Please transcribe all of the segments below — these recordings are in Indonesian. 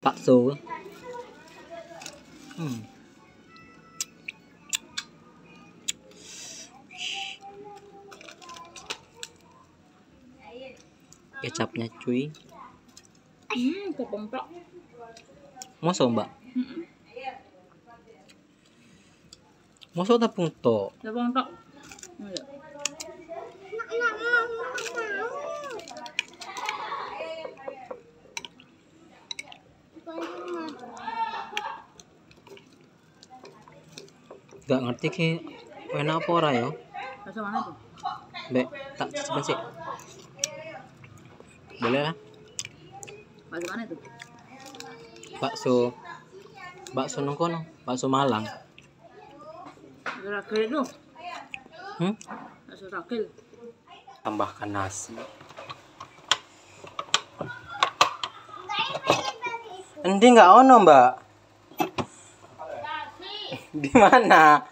bakso hmm. kecapnya cuy Hmm, kepengklok. Masa mbak? Heeh. Masa tepung to? Kepengklok. Iya. Gak ngerti ki enak apa ora ya? Rasa mana tuh? Mbak, tak cicipin sih. Boleh lah. Rasa mana tuh? Bakso. Bakso nang kono, bakso Malang. Rakil itu. Hmm? Rasa rakil. Tambahkan nasi. Endi nggak ono, Mbak? Di mana?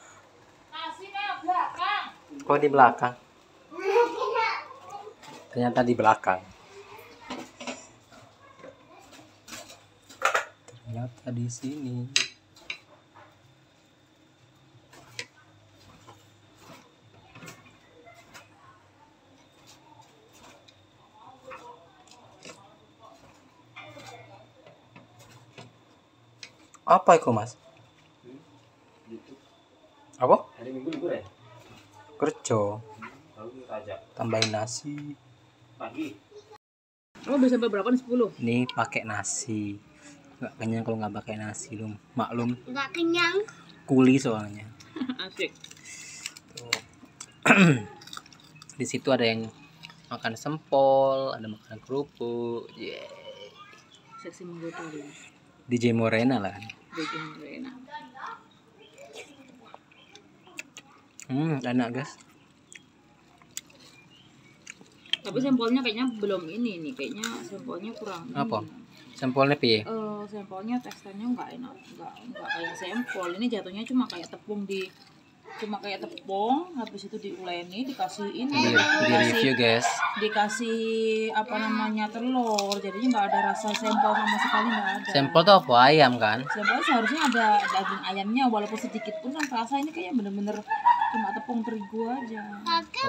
Kok di belakang? Ternyata di belakang. Ternyata di sini. Apa itu, Mas? Apa? Hari Minggu libur ya? Kerja. Tambahin nasi. pagi. Kamu bisa sampai berapa nih? 10? Ini pakai nasi. Nggak kenyang kalau nggak pakai nasi, lum. Maklum, Nggak kenyang. kuli soalnya. Asik. Tuh. Di situ ada yang makan sempol, ada makan kerupuk. Yeah. Seksi menggoda. DJ Morena lah. Bikin enak. Hmm, enak guys. Tapi sampelnya kayaknya belum ini nih. Kayaknya sampelnya kurang. Apa? ini. Sampolnya piye? Eh, sampelnya teksturnya nggak enak, nggak nggak kayak sampel. Ini jatuhnya cuma kayak tepung di cuma kayak tepung, habis itu diuleni, dikasih ini, Di, di review guys. dikasih apa namanya telur, jadinya nggak ada rasa sampel sama sekali nggak ada. Sampel tuh apa ayam kan? Sampel seharusnya ada daging ayamnya, walaupun sedikit pun kan rasa ini kayak bener-bener cuma tepung terigu aja.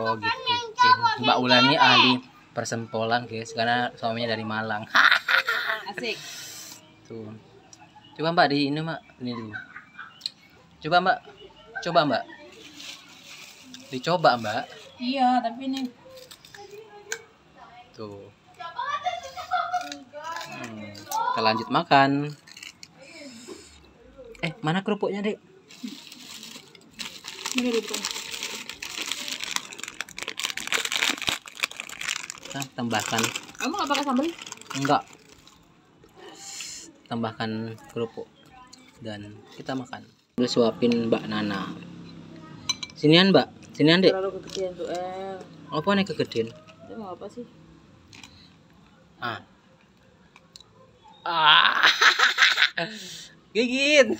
Oh gitu. Oke. Mbak Ulani ahli persempolan guys, karena suaminya dari Malang. Asik. Tuh. Coba Mbak di ini Mbak, ini dulu. Coba Mbak. Coba Mbak. Dicoba Mbak. Iya, tapi ini Tuh. Hmm. Kita lanjut makan. Eh, mana kerupuknya, Dek? ini tambahkan Kamu nggak pakai sambal? enggak. Tambahkan kerupuk dan kita makan. Udah suapin Mbak Nana. Sinian, Mbak. Sinian, Dek. Terlalu kegedean tuh, eh. Apa nih kegedean? Itu mau apa sih? Ah. Ah. Gigit.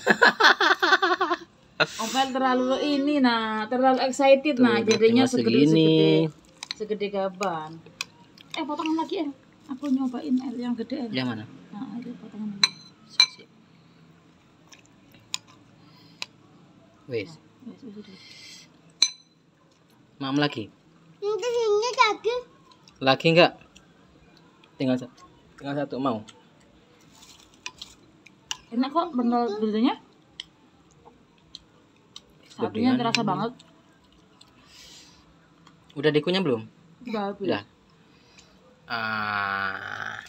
Opel terlalu ini nah, terlalu excited Tuh, nah, jadinya segede segede segede gaban. Eh potongan lagi eh. Aku nyobain eh, yang gede eh. Yang mana? Nah, itu potongan lagi. Wes, Ya, sudah. Mam lagi. Daging. Lagi enggak? Tinggal satu. Tinggal satu mau. Enak kok bener bedanya. Satunya terasa banget. Udah dikunyah belum? Udah. Udah. Ah.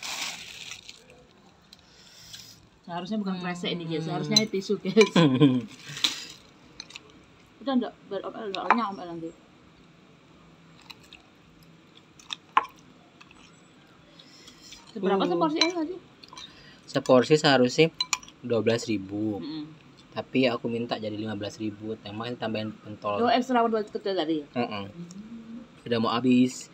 Seharusnya bukan kresek ini guys, seharusnya tisu guys. Udah enggak ber Opel enggak nanti. Seberapa sih Uh. porsi air tadi? Seporsi seharusnya 12.000. Mm-mm. Tapi aku minta jadi 15.000. Emang tambahin pentol. Oh, ekstra buat kecil tadi. Heeh. Udah mau habis.